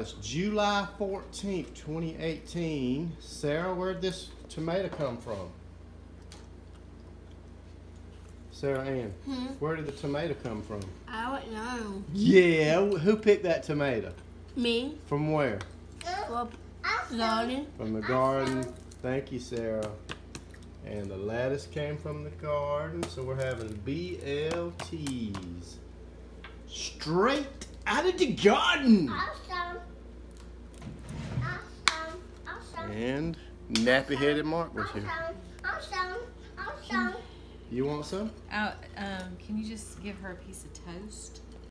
It's July 14th, 2018. Sarah, where'd this tomato come from? Sarah Ann, Hmm? where did the tomato come from? I don't know. Yeah, who picked that tomato? Me? From where? Well, garden. From the garden. Thank you, Sarah. And the lettuce came from the garden, so we're having BLTs. Straight out of the garden! And nappy headed Mark was here. Awesome. Awesome. You want some? Oh, um, can you just give her a piece of toast?